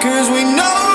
Cause we know